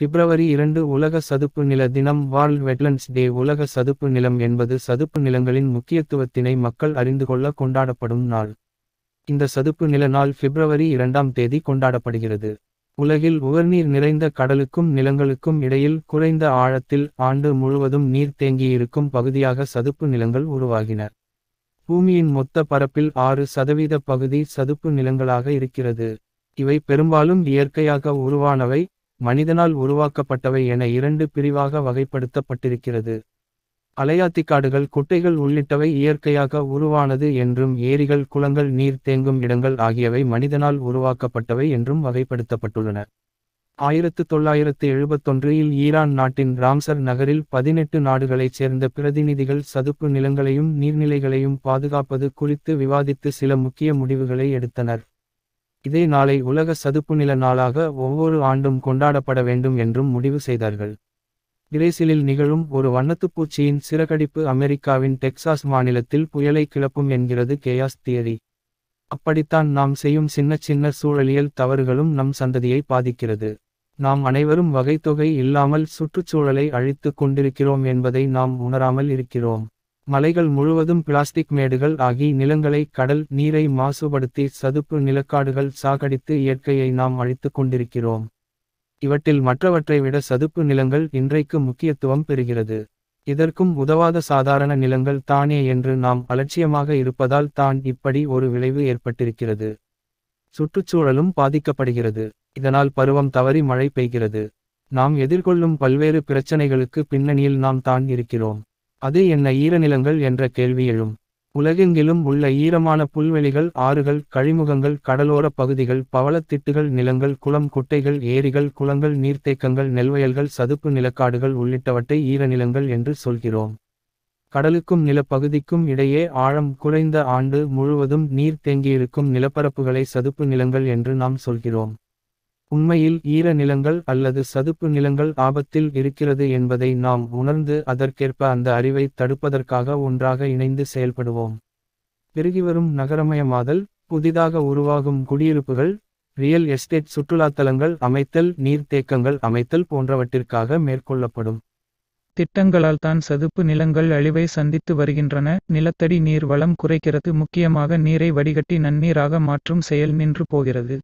பிப்ரவரி இரண்டு உலக சதுப்பு நில தினம் வார்ல்ட் வெட்லண்ட்ஸ் டே உலக சதுப்பு நிலம் என்பது சதுப்பு நிலங்களின் முக்கியத்துவத்தினை மக்கள் அறிந்து கொள்ள கொண்டாடப்படும் நாள். இந்த சதுப்பு நில நாள் பிப்ரவரி இரண்டாம் தேதி கொண்டாடப்படுகிறது. உலகில் உவர்நீர் நிறைந்த கடலுக்கும் நிலங்களுக்கும் இடையில் குறைந்த ஆழத்தில் ஆண்டு முழுவதும் நீர் தேங்கியிருக்கும் பகுதியாக சதுப்பு நிலங்கள் உருவாகின. பூமியின் மொத்த பரப்பில் ஆறு சதவீத பகுதி சதுப்பு நிலங்களாக இருக்கிறது. இவை பெரும்பாலும் இயற்கையாக உருவானவை மனிதனால் உருவாக்கப்பட்டவை என இரண்டு பிரிவாக வகைப்படுத்தப்பட்டிருக்கிறது. அலையாத்திக்காடுகள் குட்டைகள் உள்ளிட்டவை இயற்கையாக உருவானது என்றும் ஏரிகள் குளங்கள் நீர் தேங்கும் இடங்கள் ஆகியவை மனிதனால் உருவாக்கப்பட்டவை என்றும் வகைப்படுத்தப்பட்டுள்ளன. ஆயிரத்து தொள்ளாயிரத்து எழுபத்தொன்றில் ஈரான் நாட்டின் ராம்சர் நகரில் பதினெட்டு நாடுகளைச் சேர்ந்த பிரதிநிதிகள் சதுப்பு நிலங்களையும் நீர்நிலைகளையும் பாதுகாப்பது குறித்து விவாதித்து சில முக்கிய முடிவுகளை எடுத்தனர். இதே நாளை உலக சதுப்பு நில நாளாக ஒவ்வொரு ஆண்டும் கொண்டாடப்பட வேண்டும் என்றும் முடிவு செய்தார்கள். பிரேசிலில் நிகழும் ஒரு வண்ணத்துப்பூச்சியின் சிறகடிப்பு அமெரிக்காவின் டெக்சாஸ் மாநிலத்தில் புயலை கிளப்பும் என்கிறது கேயாஸ் தியரி. அப்படித்தான் நாம் செய்யும் சின்ன சின்ன சூழலியல் தவறுகளும் நம் சந்ததியை பாதிக்கிறது. நாம் அனைவரும் வகைத்தொகை இல்லாமல் சுற்றுச்சூழலை அழித்து கொண்டிருக்கிறோம் என்பதை நாம் உணராமல் இருக்கிறோம். மலைகள் முழுவதும் பிளாஸ்டிக் மேடுகள் ஆகி நிலங்களை கடல் நீரை மாசுபடுத்தி சதுப்பு நிலக்காடுகள் சாகடித்து இயற்கையை நாம் அழித்து கொண்டிருக்கிறோம். இவற்றில் மற்றவற்றை விட சதுப்பு நிலங்கள் இன்றைக்கு முக்கியத்துவம் பெறுகிறது. இதற்கும் உதவாத சாதாரண நிலங்கள் தானே என்று நாம் அலட்சியமாக இருப்பதால் தான் இப்படி ஒரு விளைவு ஏற்பட்டிருக்கிறது. சுற்றுச்சூழலும் பாதிக்கப்படுகிறது. இதனால் பருவம் தவறி மழை பெய்கிறது. நாம் எதிர்கொள்ளும் பல்வேறு பிரச்சனைகளுக்கு பின்னணியில் நாம் தான் இருக்கிறோம். அது என்ன ஈரநிலங்கள் என்ற கேள்வி எழும். உலகெங்கிலும் உள்ள ஈரமான புல்வெளிகள் ஆறுகள் கழிமுகங்கள் கடலோரப் பகுதிகள் பவளத்திட்டுகள் நிலங்கள் குளம் குட்டைகள் ஏரிகள் குளங்கள் நீர்த்தேக்கங்கள் நெல்வயல்கள் சதுப்பு நிலக்காடுகள் உள்ளிட்டவற்றை ஈரநிலங்கள் என்று சொல்கிறோம். கடலுக்கும் நிலப்பகுதிக்கும் இடையே ஆழம் குறைந்த ஆண்டு முழுவதும் நீர் தேங்கியிருக்கும் நிலப்பரப்புகளை சதுப்பு நிலங்கள் என்று நாம் சொல்கிறோம். உண்மையில் ஈர நிலங்கள் அல்லது சதுப்பு நிலங்கள் ஆபத்தில் இருக்கிறது என்பதை நாம் உணர்ந்து அதற்கேற்ப அந்த அறிவை தடுப்பதற்காக ஒன்றாக இணைந்து செயல்படுவோம். பெருகிவரும் நகரமயமாதல் புதிதாக உருவாகும் குடியிருப்புகள் ரியல் எஸ்டேட் சுற்றுலாத்தலங்கள் அமைத்தல் நீர்த்தேக்கங்கள் அமைத்தல் போன்றவற்றிற்காக மேற்கொள்ளப்படும். திட்டங்களால் தான் சதுப்பு நிலங்கள் அழிவை சந்தித்து வருகின்றன. நிலத்தடி நீர் வளம் குறைக்கிறது. முக்கியமாக நீரை வடிகட்டி நன்னீராக மாற்றும் செயல் நின்று போகிறது.